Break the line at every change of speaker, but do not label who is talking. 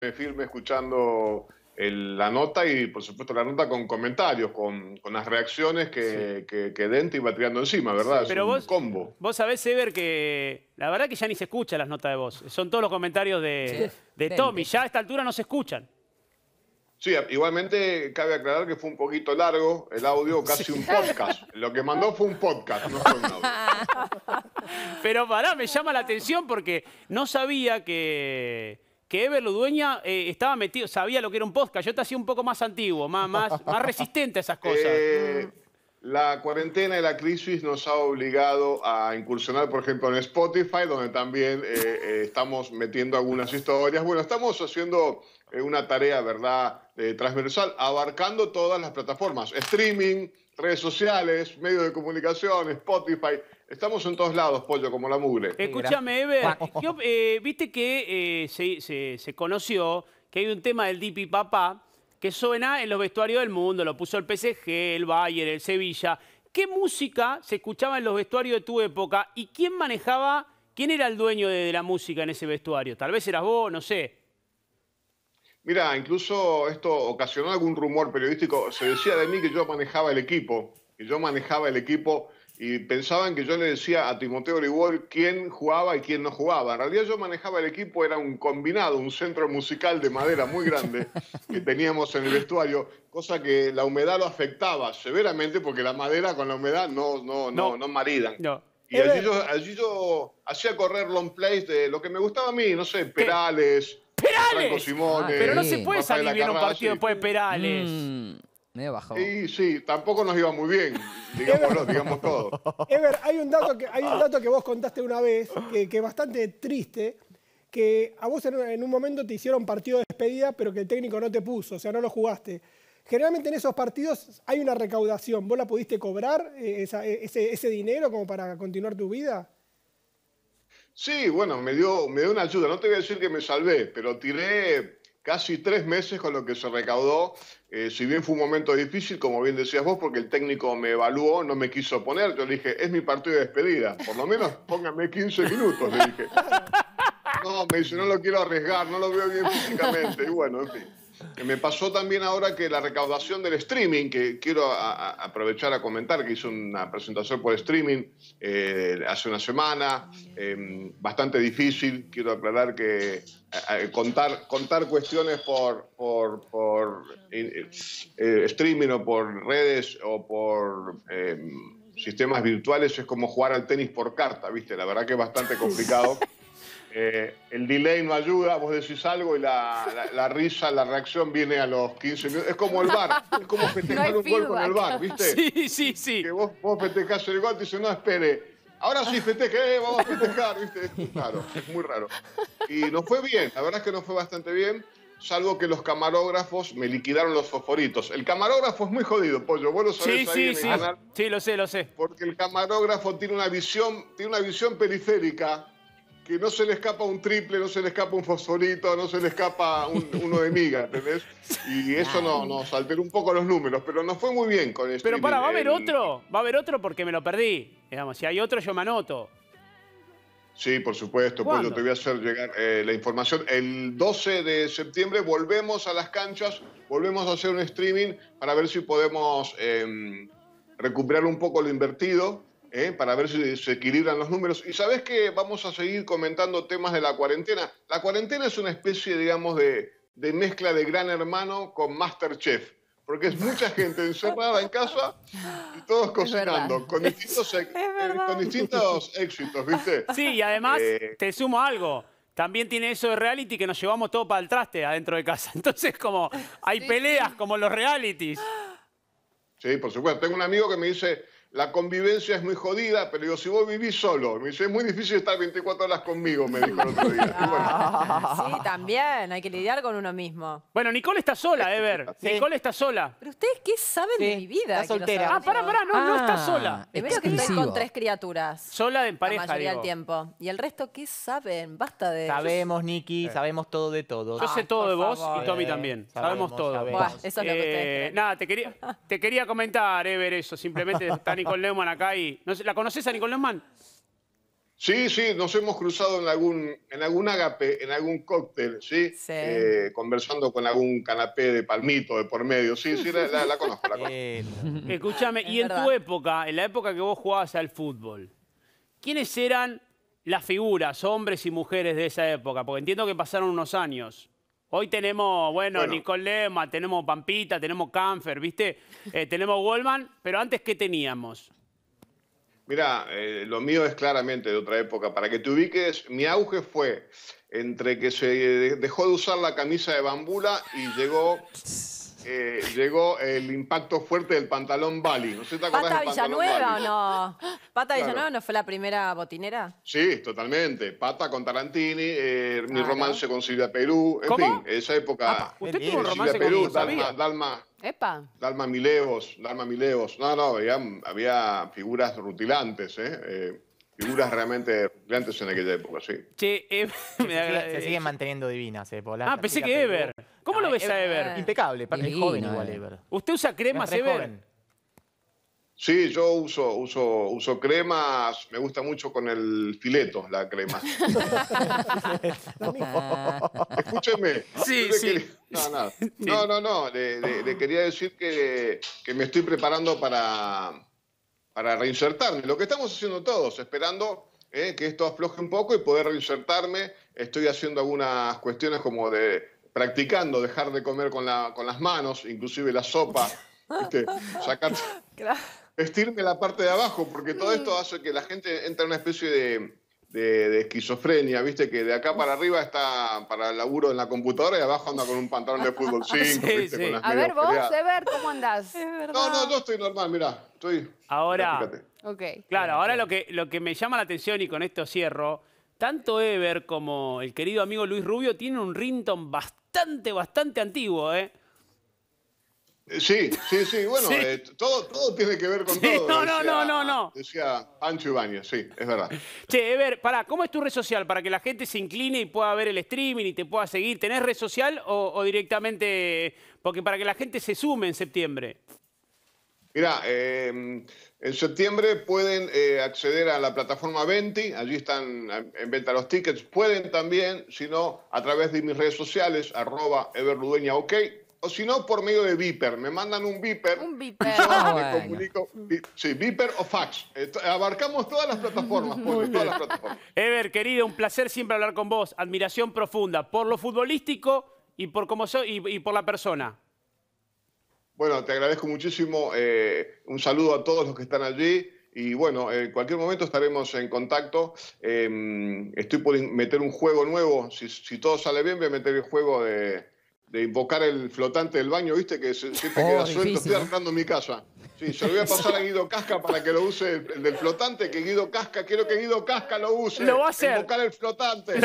firme escuchando la nota y, por supuesto, la nota con comentarios, con, las reacciones que, que, Dente iba tirando encima, ¿verdad?
pero
es
un
vos, combo.
Vos sabés, Ever, que la verdad que ya ni se escucha las notas de voz. Son todos los comentarios de, de Tommy. Ya a esta altura no se escuchan.
Sí, igualmente cabe aclarar que fue un poquito largo el audio, casi un podcast. Lo que mandó fue un podcast, no fue un audio.
Pero pará, me llama la atención porque no sabía que que Ever Ludueña eh, estaba metido, sabía lo que era un podcast. Yo te hacía un poco más antiguo, más, más, más resistente a esas cosas.
Eh, la cuarentena y la crisis nos ha obligado a incursionar, por ejemplo, en Spotify, donde también eh, estamos metiendo algunas historias. Bueno, estamos haciendo una tarea, ¿verdad?, transversal, abarcando todas las plataformas. Streaming, redes sociales, medios de comunicación, Spotify. Estamos en todos lados, pollo, como la mugre.
Escúchame, Ever, eh, viste que eh, se, conoció que hay un tema del Dipi Papá que suena en los vestuarios del mundo, lo puso el PSG, el Bayern, el Sevilla. ¿Qué música se escuchaba en los vestuarios de tu época y quién manejaba, quién era el dueño de, la música en ese vestuario? Tal vez eras vos, no sé.
Mira, incluso esto ocasionó algún rumor periodístico. Se decía de mí que yo manejaba el equipo, que yo manejaba el equipo y pensaban que yo le decía a Timoteo Grigol quién jugaba y quién no jugaba. En realidad yo manejaba el equipo, era un combinado, un centro musical de madera muy grande que teníamos en el vestuario, cosa que la humedad lo afectaba severamente porque la madera con la humedad no, no, no, no, maridan. Y allí yo, allí yo, hacía correr long plays de lo que me gustaba a mí, no sé, Perales,
¡Perales!
Simone,
pero no se puede salir bien un partido después de Perales.
Mm.
Sí, sí, tampoco nos iba muy bien, digámoslo, digamos todo.
Ever, hay un dato que, hay un dato que vos contaste una vez, que, es bastante triste, que a vos en, un momento te hicieron partido de despedida, pero que el técnico no te puso, o sea, no lo jugaste. Generalmente en esos partidos hay una recaudación. ¿Vos la pudiste cobrar, eh, ese, ese dinero, como para continuar tu vida?
Sí, bueno, me dio, me dio una ayuda. No te voy a decir que me salvé, pero tiré casi tres meses con lo que se recaudó. Eh, si bien fue un momento difícil, como bien decías vos, porque el técnico me evaluó, no me quiso poner, yo le dije, es mi partido de despedida, por lo menos pónganme 15 minutos, le dije. No, me dice, no lo quiero arriesgar, no lo veo bien físicamente, y bueno, en fin. Me pasó también ahora que la recaudación del streaming, que quiero aprovechar a comentar, que hice una presentación por streaming eh, hace una semana, em, bastante difícil, quiero aclarar que contar, contar cuestiones por, por, eh, streaming o por redes o por em, sistemas virtuales es como jugar al tenis por carta, ¿viste? La verdad que es bastante complicado. Eh, el delay no ayuda, vos decís algo y la, risa, la reacción viene a los 15 minutos. Es como el bar, es como festejar un gol con el bar, ¿viste?
Sí, sí, sí.
Que vos, vos festejás el gol y dices, no, espere, ahora sí festeje, eh, vamos a festejar, ¿viste? Es raro, es muy raro. Y nos fue bien, la verdad es que nos fue bastante bien salvo que los camarógrafos me liquidaron los fosforitos. El camarógrafo es muy jodido, pollo. Vos lo sabés
sí, sí, sí. Sí, lo sé, lo sé.
Porque el camarógrafo tiene una visión, tiene una visión periférica que no se le escapa un triple, no se le escapa un fosforito, no se le escapa uno de miga, ¿entendés? Y eso no, nos alteró un poco los números, pero nos fue muy bien con esto.
Pero para, ¿va a haber otro? ¿Va a haber otro porque me lo perdí? Digamos, si hay otro yo me anoto.
Sí, por supuesto, pues yo te voy a hacer llegar eh, la información. El 12 de septiembre volvemos a las canchas, volvemos a hacer un streaming para ver si podemos em, recuperar un poco lo invertido ¿eh? para ver si se equilibran los números. Y sabes que vamos a seguir comentando temas de la cuarentena. La cuarentena es una especie, digamos, de, mezcla de gran hermano con Masterchef. Porque es mucha gente encerrada en casa y todos cocinando, con distintos, eh, con distintos, éxitos, ¿viste?
Sí, y además, eh, te sumo algo también tiene eso de reality que nos llevamos todo para el traste adentro de casa. Entonces, como hay peleas como los realities.
Sí, por supuesto. Tengo un amigo que me dice, la convivencia es muy jodida, pero digo, si vos vivís solo, me dice, es muy difícil estar 24 horas conmigo, me dijo el otro día.
Sí, también, hay que lidiar con uno mismo.
Bueno, Nicole está sola, Ever. Nicole está sola.
Pero ustedes, ¿qué saben de mi vida?
Está soltera.
Ah, pará, pará, no, no está ah, sola.
Primero que estoy con tres criaturas.
Sola en pareja,
La mayoría del tiempo. ¿Y el resto qué saben? Basta de...
Sabemos, Niki, sabemos todo de todo.
Yo sé todo de vos y Tommy también. Sabemos, todo.
eso es lo que ustedes
eh, Nada, te quería, te quería comentar, Ever, eso. Simplemente está Nicole Neumann acá y... ¿La conoces a Nicole Neumann?
Sí, sí, nos hemos cruzado en algún, en algún agape, en algún cóctel, ¿sí?
Sí.
Eh, conversando con algún canapé de palmito de por medio. Sí, sí, la, la- la conozco, la conozco.
Escúchame,
Es
y en tu época, en la época que vos jugabas al fútbol, ¿quiénes eran las figuras, hombres y mujeres de esa época? Porque entiendo que pasaron unos años. Hoy tenemos, bueno,
Bueno.
Nicole Lema, tenemos Pampita, tenemos Canfer, ¿viste? Eh, tenemos Goldman, pero antes, ¿qué teníamos?
Mira, eh, lo mío es claramente de otra época. Para que te ubiques, mi auge fue entre que se dejó de usar la camisa de bambula y llegó, eh, llegó el impacto fuerte del pantalón Bali. ¿No sé si te acordás
¿Pata
del
Villanueva o no? ¿Pata
Claro.
Villanueva no fue la primera botinera?
Sí, totalmente. Pata con Tarantini, eh, mi
Claro.
romance con Silvia Perú, en
¿Cómo?
fin, esa época.
¿Usted
bien.
tuvo un
Silvia
romance con
Perú? Dalma, Dalma,
Epa.
Dalma Milevos, Dalma Milevos. No, no, había, había figuras rutilantes, ¿eh? Eh, Figuras realmente rutilantes en aquella época, sí.
Che, eh, me da
se, siguen- se siguen manteniendo divinas, eh,
Ah, pensé que Ever. ¿Cómo lo ves a Ever?
Ever.
Impecable, pa- es
Divino,
joven igual
eh.
Ever.
¿Usted usa cremas, Ever?
joven.
Sí, yo uso, uso, uso cremas, me gusta mucho con el fileto la crema. Escúcheme.
Sí,
yo le
sí.
quería- No, no, no, no, le, le- le quería decir que, que me estoy preparando para, para reinsertarme. Lo que estamos haciendo todos, esperando eh, que esto afloje un poco y poder reinsertarme. Estoy haciendo algunas cuestiones como de practicando, dejar de comer con, la, con las manos, inclusive la sopa, ¿viste? sacar vestirme la parte de abajo, porque todo esto hace que la gente entre en una especie de, de- de esquizofrenia, ¿viste? Que de acá para arriba está para el laburo en la computadora y abajo anda con un pantalón de fútbol 5,
Sí,
¿viste?
sí.
Con las
A ver, vos. Ever, ¿cómo andás?
No, no, yo estoy normal, mirá, estoy...
Ahora-
Fíjate.
Ok.
Claro, ahora lo que, lo que me llama la atención y con esto cierro, tanto Ever como el querido amigo Luis Rubio tienen un rington bastante, bastante antiguo, ¿eh?
Eh, Sí, sí, sí, bueno,
Sí.
eh, todo, todo tiene que ver con
Sí,
todo.
no, no,
decía-
no, no, no.
Decía Pancho Ibáñez, sí, es verdad.
Che, Ever, pará, ¿cómo es tu red social? Para que la gente se incline y pueda ver el streaming y te pueda seguir. ¿Tenés red social o, o directamente...? Porque para que la gente se sume en septiembre.
Mira, eh, en septiembre pueden eh, acceder a la plataforma Venti, allí están eh, en venta los tickets. Pueden también, si no, a través de mis redes sociales, arroba everludueña, ok, o si no, por medio de Viper. Me mandan un Viper.
Un
y
Viper.
yo
Ah,
me
bueno.
comunico. Sí, Viper o fax. Abarcamos todas las plataformas, Poli, todas las plataformas.
Ever, querido, un placer siempre hablar con vos. Admiración profunda por lo futbolístico y por cómo so- y, y por la persona.
Bueno, te agradezco muchísimo. eh, un saludo a todos los que están allí. Y bueno, en cualquier momento estaremos en contacto. Eh, estoy por meter un juego nuevo. Si, si todo sale bien, voy a meter el juego de, de invocar el flotante del baño, ¿viste? Que se- siempre
Oh,
queda suelto.
difícil,
Estoy
¿eh?
arreglando mi casa. Sí, se lo voy a pasar a Guido Casca para que lo use el, el del flotante. Que Guido Casca, quiero que Guido Casca lo use.
Lo va a hacer.
Invocar el flotante.